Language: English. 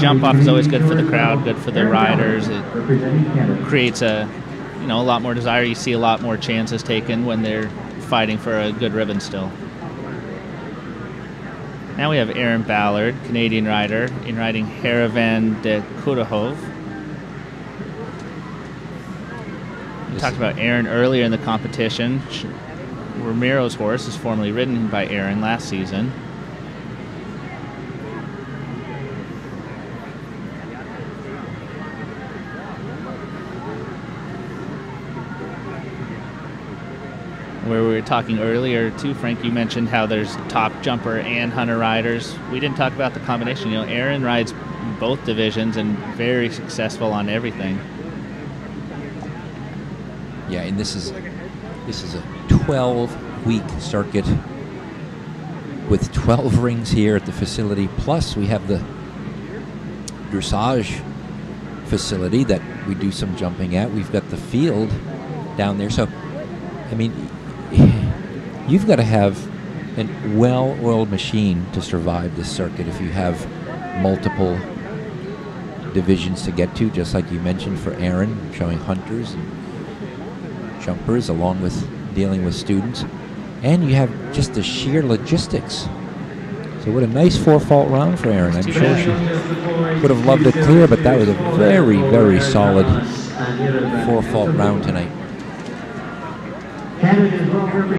Jump off is always good for the crowd, good for the riders. It creates a you know a lot more desire. You see a lot more chances taken when they're fighting for a good ribbon still. Now we have Erynn Ballard, Canadian rider, in riding Heravan de Kudahove. We talked about Erynn earlier in the competition. Ramiro's horse is formerly ridden by Erynn last season. Where we were talking earlier too, Frank, you mentioned how there's top jumper and hunter riders. We didn't talk about the combination. You know, Erynn rides both divisions and very successful on everything. Yeah, and this is this is a 12 week circuit with 12 rings here at the facility. Plus, we have the dressage facility that we do some jumping at. We've got the field down there. So, I mean, you've got to have a well-oiled machine to survive this circuit if you have multiple divisions to get to, just like you mentioned for Erynn, showing hunters and jumpers along with dealing with students. And you have just the sheer logistics. So what a nice four-fault round for Erynn. I'm sure she would have loved it clear, but that was a very, very solid four-fault round tonight.